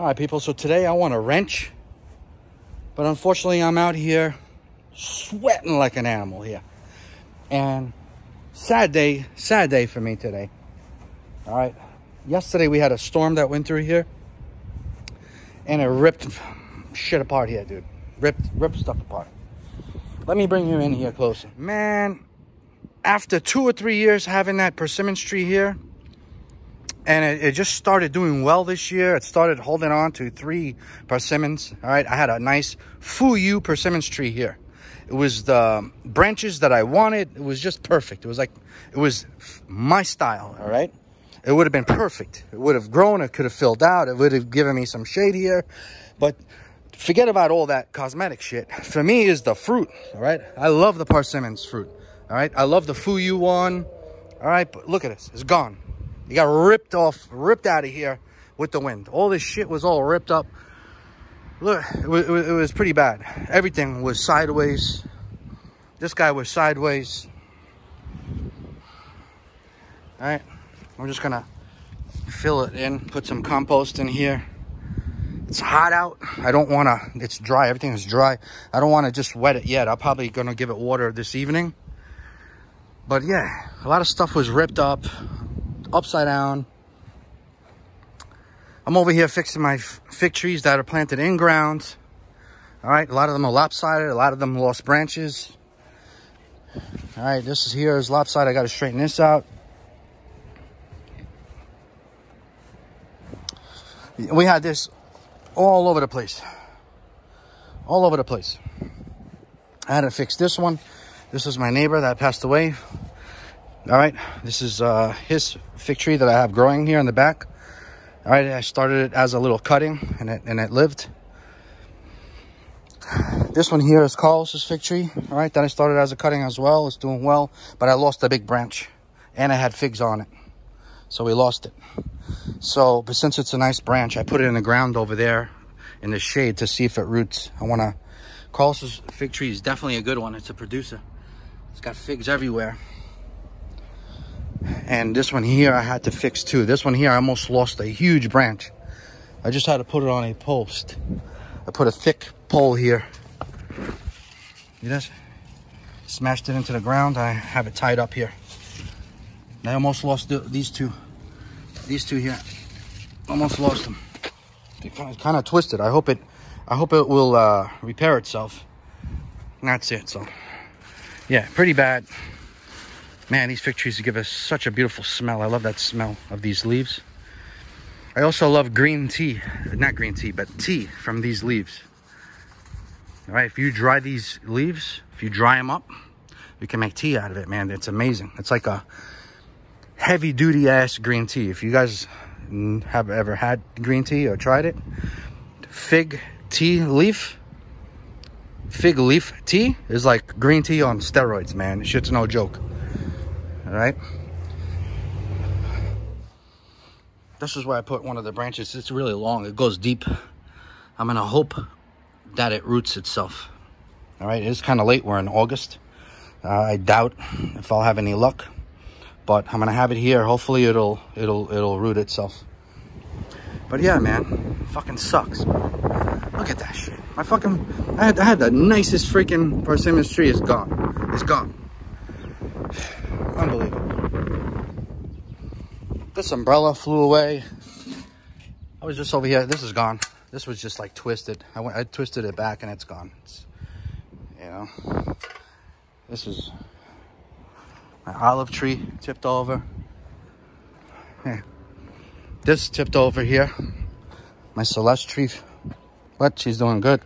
All right, people. So today I want a wrench, but unfortunately I'm out here sweating like an animal here. And sad day, sad day for me today. All right. Yesterday we had a storm that went through here and it ripped shit apart here, dude. Ripped, ripped stuff apart. Let me bring you in here closer. Man, after two or three years having that persimmons tree here, and it, it, just started doing well this year. It started holding on to three persimmons. All right, I had a nice Fuyu persimmons tree here. It was the branches that I wanted. It was just perfect. It was like, it was my style, all right? It would have been perfect. It would have grown. It could have filled out. It would have given me some shade here. But forget about all that cosmetic shit. For me is the fruit, all right? I love the persimmons fruit, all right? I love the Fuyu one, all right? But look at this. It's gone. He got ripped off, ripped out of here with the wind. All this shit was all ripped up. Look, it was, it was pretty bad. Everything was sideways. This guy was sideways. All right, we're just gonna fill it in, put some compost in here. It's hot out. I don't wanna, it's dry, everything is dry. I don't wanna just wet it yet. I'm probably gonna give it water this evening. But yeah, a lot of stuff was ripped up upside down. I'm over here fixing my fig trees that are planted in ground. All right, a lot of them are lopsided. A lot of them lost branches. All right, this is here is lopsided. I got to straighten this out. We had this all over the place. All over the place. I had to fix this one. This is my neighbor that passed away all right this is uh his fig tree that i have growing here in the back. All right i started it as a little cutting and it and it lived. This one here is carlos's fig tree. All right that i started as a cutting as well. It's doing well but i lost a big branch and i had figs on it. So we lost it. So but since it's a nice branch i put it in the ground over there in the shade to see if it roots. I want to carlos's fig tree is definitely a good one. It's a producer. It's got figs everywhere and this one here I had to fix too. This one here I almost lost a huge branch. I just had to put it on a post. I put a thick pole here. See this? Smashed it into the ground. I have it tied up here. I almost lost the, these two. These two here. Almost lost them. They kind of twisted. I hope it I hope it will uh, repair itself. That's it. So yeah, pretty bad. Man, these fig trees give us such a beautiful smell. I love that smell of these leaves. I also love green tea, not green tea, but tea from these leaves. All right, if you dry these leaves, if you dry them up, you can make tea out of it, man. It's amazing. It's like a heavy duty ass green tea. If you guys have ever had green tea or tried it, fig tea leaf, fig leaf tea is like green tea on steroids, man. Shit's no joke all right? This is where i put one of the branches. It's really long. It goes deep. I'm gonna hope that it roots itself. All right? It's kind of late. We're in august. Uh, i doubt if i'll have any luck but i'm gonna have it here. Hopefully it'll it'll it'll root itself. But yeah man. Fucking sucks. Look at that shit. My fucking i had, I had the nicest freaking persimmons tree. Is gone. It's gone Unbelievable. This umbrella flew away. I was just over here. This is gone. This was just like twisted. I went, I twisted it back and it's gone. It's, you know, this is my olive tree tipped over. Yeah. This tipped over here. My Celeste tree. But she's doing good.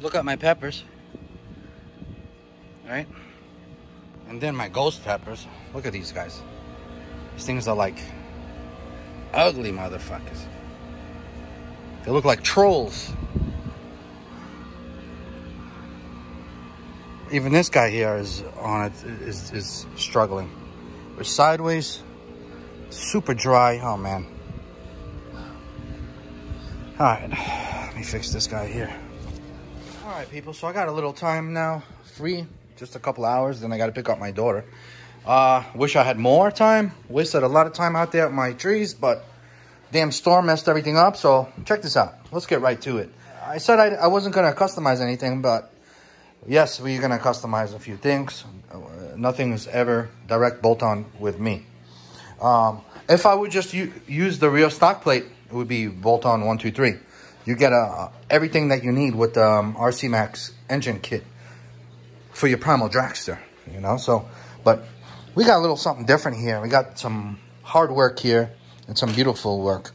Look at my peppers right? And then my ghost peppers. Look at these guys. These things are like ugly motherfuckers. They look like trolls. Even this guy here is on it, is, is struggling. We're sideways, super dry. Oh man. All right, let me fix this guy here. All right, people, so I got a little time now free just a couple hours. Then I got to pick up my daughter. Uh, wish I had more time. Wasted a lot of time out there at my trees, but damn storm messed everything up. So check this out. Let's get right to it. I said I, I wasn't going to customize anything, but yes, we're going to customize a few things. Nothing is ever direct bolt-on with me. Um, if I would just use the real stock plate, it would be bolt-on 123. You get uh, everything that you need with the um, RC Max engine kit for your Primal Dragster, you know? So, but we got a little something different here. We got some hard work here and some beautiful work.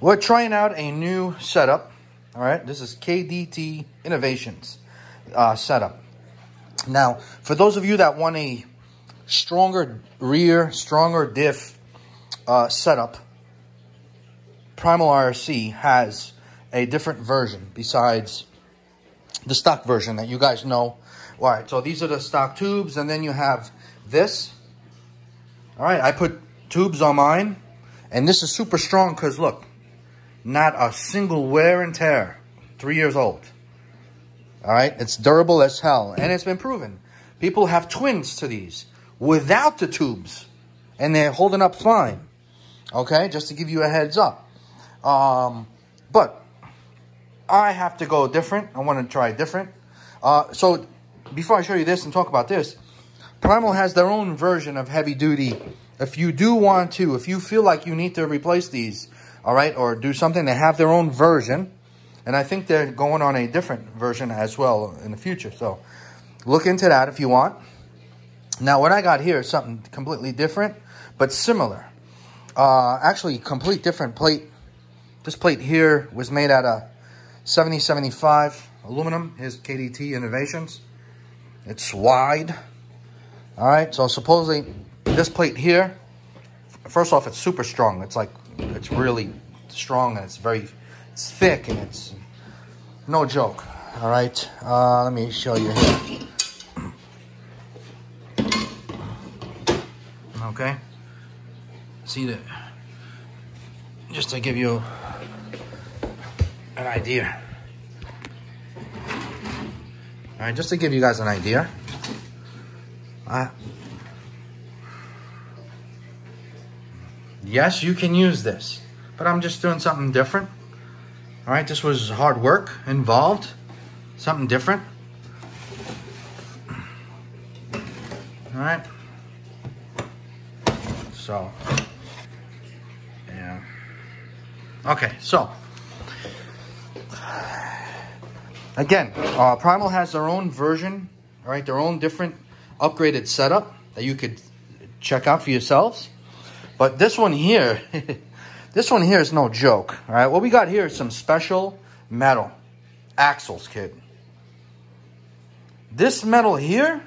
We're trying out a new setup. All right, this is KDT Innovations uh, setup. Now, for those of you that want a stronger rear, stronger diff uh, setup, Primal RC has a different version besides the stock version that you guys know. All right, so these are the stock tubes, and then you have this. All right, I put tubes on mine, and this is super strong because look, not a single wear and tear. Three years old. All right, it's durable as hell, and it's been proven. People have twins to these without the tubes, and they're holding up fine. Okay, just to give you a heads up. Um, but I have to go different. I want to try different. Uh, so before I show you this and talk about this, Primal has their own version of heavy duty. If you do want to, if you feel like you need to replace these, all right, or do something, they have their own version. And I think they're going on a different version as well in the future. So look into that if you want. Now, what I got here is something completely different, but similar. Uh, actually, complete different plate. This plate here was made out of 7075 aluminum. Here's KDT Innovations. It's wide. All right, so supposedly this plate here, first off, it's super strong. It's like, it's really strong and it's very, it's thick and it's no joke. All right, uh, let me show you. Okay, see that, just to give you an idea. All right, just to give you guys an idea. Uh, yes, you can use this, but I'm just doing something different. All right, this was hard work involved, something different. All right. So, yeah. Okay, so Again, uh, Primal has their own version, all right, their own different upgraded setup that you could check out for yourselves. But this one here, this one here is no joke, all right? What we got here is some special metal axles, kid. This metal here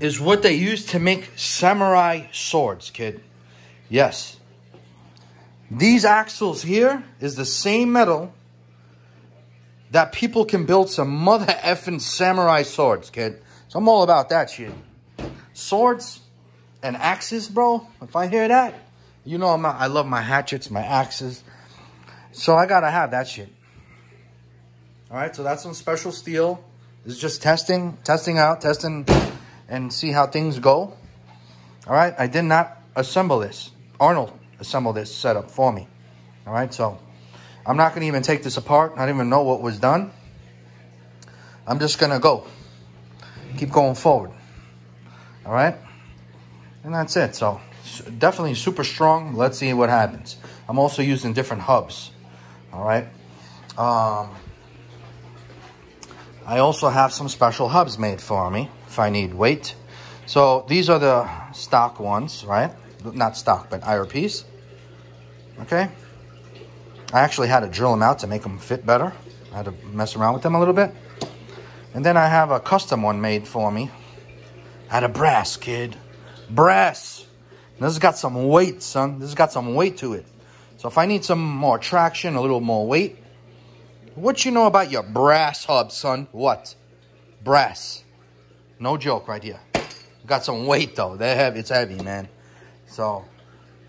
is what they use to make samurai swords, kid. Yes. These axles here is the same metal that people can build some mother effing samurai swords, kid. So I'm all about that shit. Swords and axes, bro. If I hear that, you know I'm, I love my hatchets, my axes. So I gotta have that shit. All right, so that's some special steel. This is just testing, testing out, testing, and see how things go. All right, I did not assemble this. Arnold assembled this setup for me. All right, so I'm not going to even take this apart. I don't even know what was done. I'm just going to go. Keep going forward. All right? And that's it. So definitely super strong. Let's see what happens. I'm also using different hubs. All right? Um, I also have some special hubs made for me if I need weight. So these are the stock ones, right? Not stock, but IRPs. Okay? I actually had to drill them out to make them fit better. I had to mess around with them a little bit. And then I have a custom one made for me. Out of brass, kid. Brass. And this has got some weight, son. This has got some weight to it. So if I need some more traction, a little more weight, what you know about your brass hub, son? What? Brass. No joke right here. Got some weight though. They're heavy. It's heavy, man. So,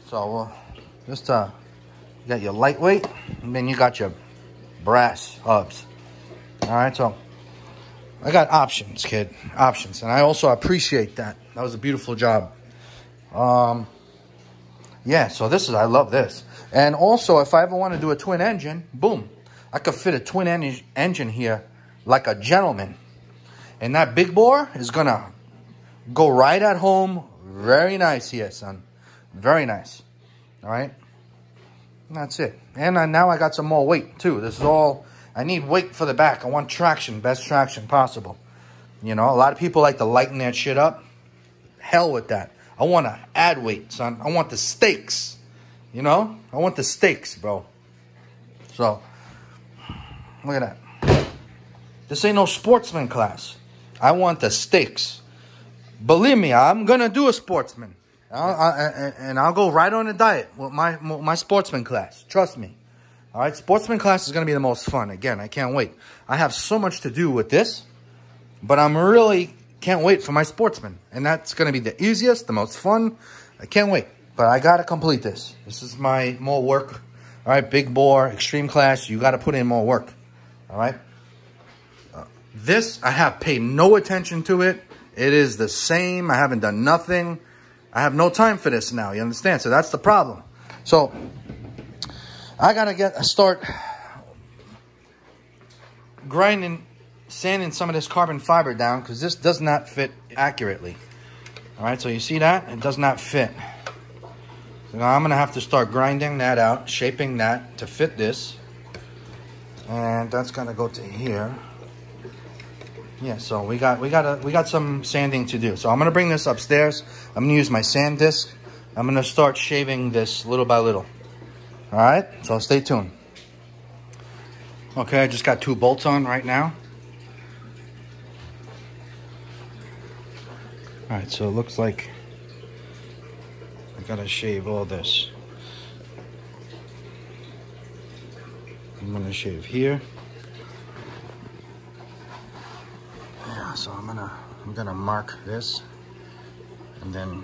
so uh, just uh, got your lightweight, and then you got your brass hubs. All right, so I got options, kid. Options. And I also appreciate that. That was a beautiful job. Um, yeah, so this is, I love this. And also, if I ever want to do a twin engine, boom, I could fit a twin en engine here like a gentleman. And that big bore is going to go right at home. Very nice here, son. Very nice. All right. That's it. And I, now I got some more weight, too. This is all I need weight for the back. I want traction, best traction possible. You know, a lot of people like to lighten that shit up. Hell with that. I want to add weight, son. I want the stakes. You know? I want the stakes, bro. So, look at that. This ain't no sportsman class. I want the stakes. Believe me, I'm going to do a sportsman. I'll, I, and I'll go right on a diet with my, my sportsman class. Trust me. All right, sportsman class is going to be the most fun. Again, I can't wait. I have so much to do with this, but I'm really can't wait for my sportsman. And that's going to be the easiest, the most fun. I can't wait, but I got to complete this. This is my more work. All right, big bore, extreme class. You got to put in more work. All right. Uh, this, I have paid no attention to it. It is the same. I haven't done nothing. I have no time for this now. You understand? So that's the problem. So I gotta get start grinding, sanding some of this carbon fiber down because this does not fit accurately. All right, so you see that? It does not fit. So now I'm gonna have to start grinding that out, shaping that to fit this. And that's gonna go to here. Yeah, so we got we got a we got some sanding to do. So I'm gonna bring this upstairs. I'm gonna use my sand disc. I'm gonna start shaving this little by little. All right, so stay tuned. Okay, I just got two bolts on right now. All right, so it looks like I gotta shave all this. I'm gonna shave here. Yeah, so I'm gonna I'm gonna mark this and then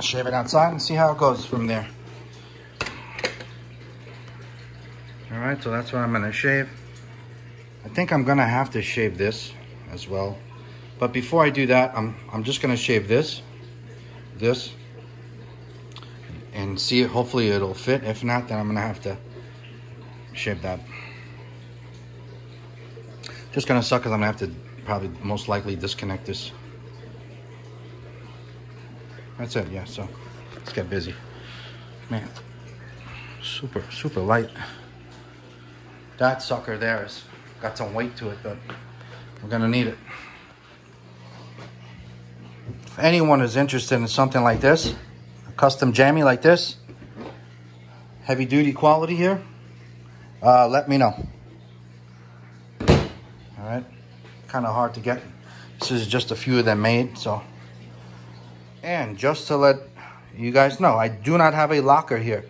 shave it outside and see how it goes from there. All right, so that's what I'm gonna shave. I think I'm gonna have to shave this as well. But before I do that, I'm, I'm just gonna shave this, this, and see, hopefully it'll fit. If not, then I'm gonna have to shave that. Just gonna suck because I'm gonna have to probably most likely disconnect this. That's it, yeah, so let's get busy. Man, super, super light. That sucker there has got some weight to it, but we're gonna need it. If anyone is interested in something like this, a custom jammy like this, heavy duty quality here, uh, let me know. All right, kind of hard to get. This is just a few of them made, so. And just to let you guys know, I do not have a locker here.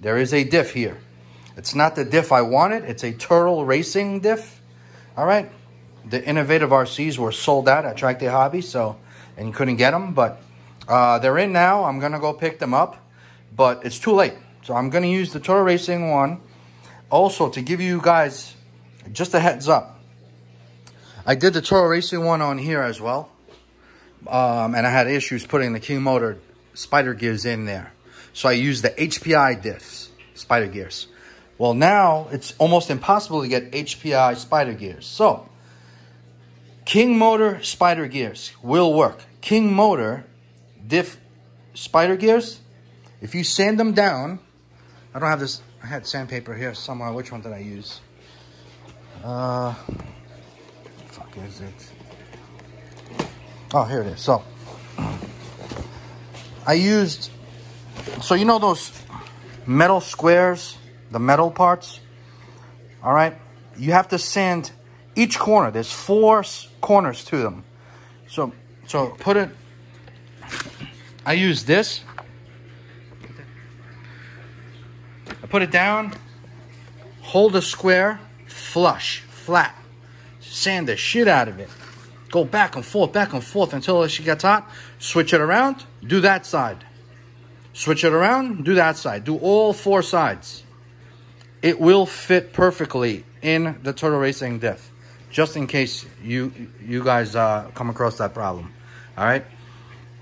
There is a diff here. It's not the diff I wanted. It's a Turtle Racing diff. All right. The innovative RCs were sold out at Track Day Hobby, so and couldn't get them, but uh, they're in now. I'm gonna go pick them up, but it's too late. So I'm gonna use the Turtle Racing one. Also, to give you guys just a heads up, I did the Toro Racing one on here as well, um, and I had issues putting the King Motor spider gears in there. So I used the HPI diffs, spider gears. Well, now it's almost impossible to get HPI spider gears. So, King Motor spider gears will work. King Motor diff spider gears, if you sand them down, I don't have this, I had sandpaper here somewhere. Which one did I use? Uh, fuck is it? Oh, here it is. So, I used, so you know those metal squares the metal parts, all right, you have to sand each corner. There's four corners to them. So, so put it, I use this. I put it down, hold a square, flush, flat, sand the shit out of it. Go back and forth, back and forth until she gets hot. Switch it around, do that side. Switch it around, do that side. Do all four sides it will fit perfectly in the Turtle Racing diff. just in case you you guys uh, come across that problem. All right.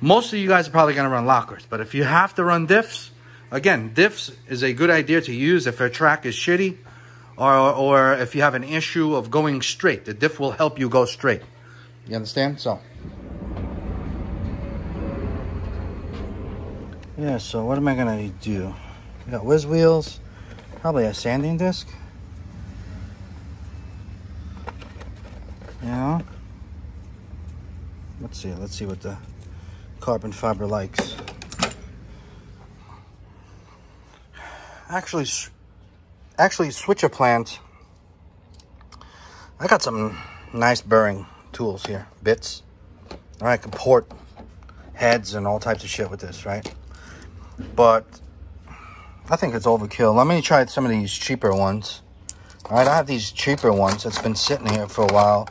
Most of you guys are probably going to run lockers, but if you have to run diffs, again, diffs is a good idea to use if your track is shitty or, or if you have an issue of going straight. The diff will help you go straight. You understand? So. Yeah, so what am I to do? Got whiz wheels, probably a sanding disc. Yeah. Let's see, let's see what the carbon fiber likes. Actually, actually switcher plant. I got some nice burring tools here, bits. All right, I can port heads and all types of shit with this, right? But I think it's overkill. Let me try some of these cheaper ones. All right, I have these cheaper ones that's been sitting here for a while.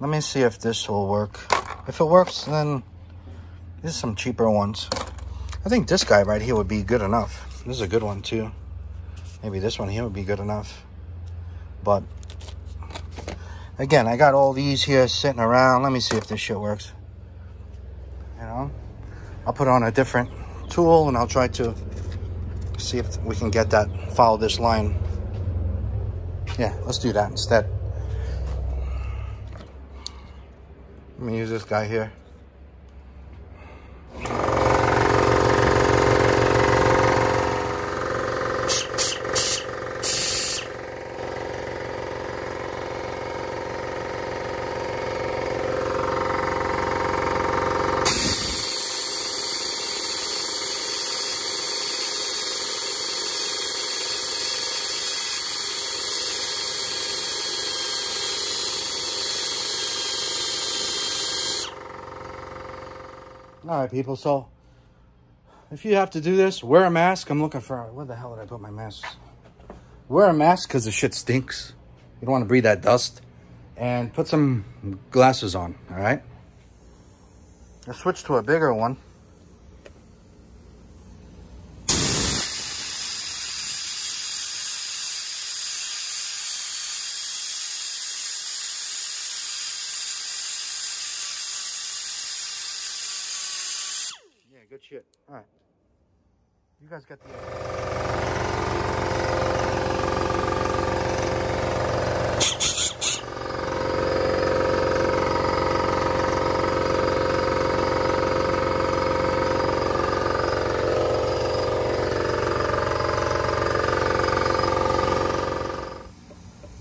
Let me see if this will work. If it works, then these are some cheaper ones. I think this guy right here would be good enough. This is a good one too. Maybe this one here would be good enough. But again, I got all these here sitting around. Let me see if this shit works. You know, I'll put on a different tool and I'll try to see if we can get that, follow this line. Yeah, let's do that instead. Let me use this guy here. All right, people. So if you have to do this, wear a mask. I'm looking for, where the hell did I put my mask? Wear a mask because the shit stinks. You don't want to breathe that dust. And put some glasses on, all right? Let's switch to a bigger one. You guys got the...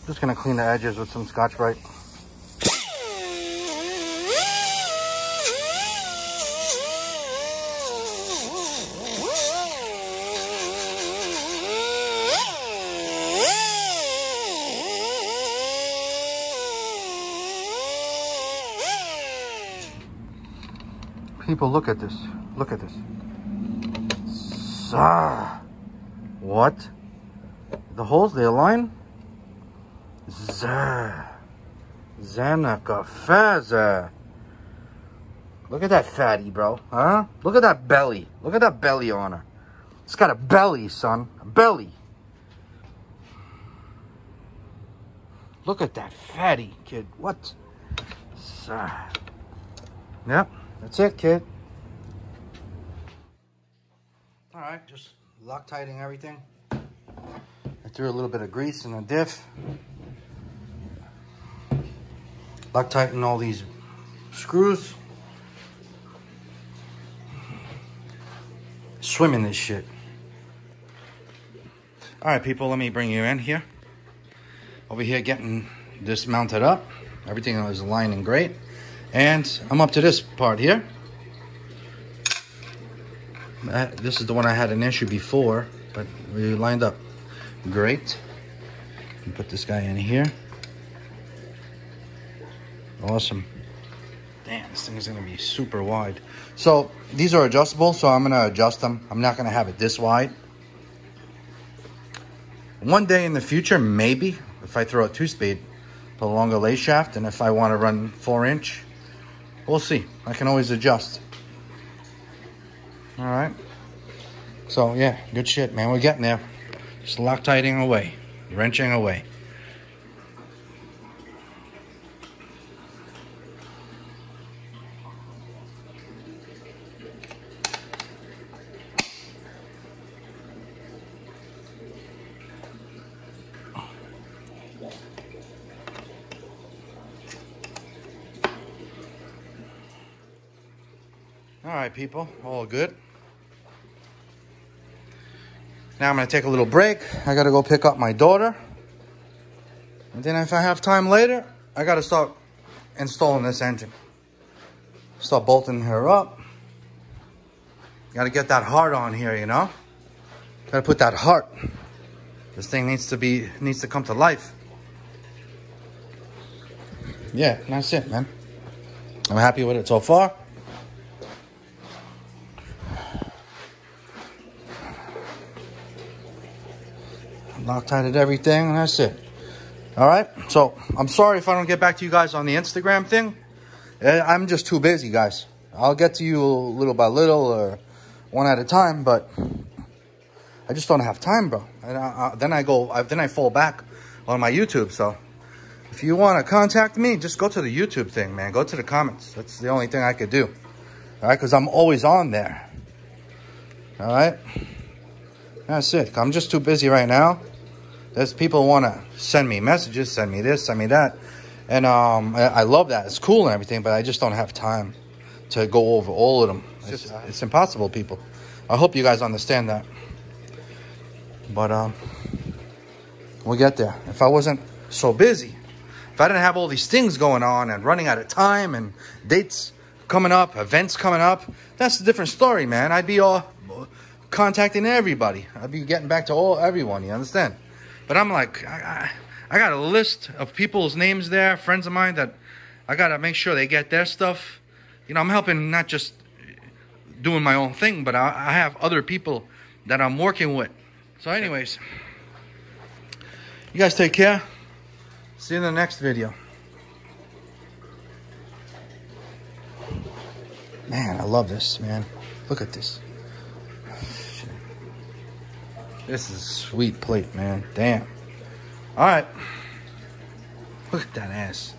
Just gonna clean the edges with some Scotch-Brite. People, look at this. Look at this. Ah, what? The holes, they align? Zah. Zanaka Faza. Look at that fatty, bro. Huh? Look at that belly. Look at that belly on her. It's got a belly, son. A belly. Look at that fatty, kid. What? Zah. Yep. That's it, kid. All right, just Loctiting everything. I threw a little bit of grease in the diff. Loctiting all these screws. Swimming this shit. All right, people, let me bring you in here. Over here getting this mounted up. Everything is aligning great. And I'm up to this part here. Uh, this is the one I had an issue before, but we lined up great. Put this guy in here. Awesome. Damn, this thing is gonna be super wide. So these are adjustable, so I'm gonna adjust them. I'm not gonna have it this wide. One day in the future, maybe, if I throw a two-speed, put a longer lay shaft, and if I wanna run four inch, We'll see. I can always adjust. All right. So, yeah, good shit, man. We're getting there. Just Loctiting away. Wrenching away. People, all good. Now I'm gonna take a little break. I gotta go pick up my daughter. And then if I have time later, I gotta start installing this engine. Start bolting her up. Gotta get that heart on here, you know? Gotta put that heart. This thing needs to be, needs to come to life. Yeah, that's it, man. I'm happy with it so far. Loctited everything, and that's it. All right. So I'm sorry if I don't get back to you guys on the Instagram thing. Eh, I'm just too busy, guys. I'll get to you little by little or one at a time, but I just don't have time, bro. And I, I, then I go, I, then I fall back on my YouTube. So if you want to contact me, just go to the YouTube thing, man. Go to the comments. That's the only thing I could do. All right, because I'm always on there. All right. That's it. I'm just too busy right now. There's people want to send me messages, send me this, send me that. And um, I, I, love that. It's cool and everything, but I just don't have time to go over all of them. It's, just, it's impossible, people. I hope you guys understand that. But um, we'll get there. If I wasn't so busy, if I didn't have all these things going on and running out of time and dates coming up, events coming up, that's a different story, man. I'd be all contacting everybody. I'd be getting back to all everyone, you understand? But I'm like, I, I, I got a list of people's names there, friends of mine that I got to make sure they get their stuff. You know, I'm helping not just doing my own thing, but I, I have other people that I'm working with. So anyways, you guys take care. See you in the next video. Man, I love this, man. Look at this. This is a sweet plate, man. Damn. All right. Look at that ass.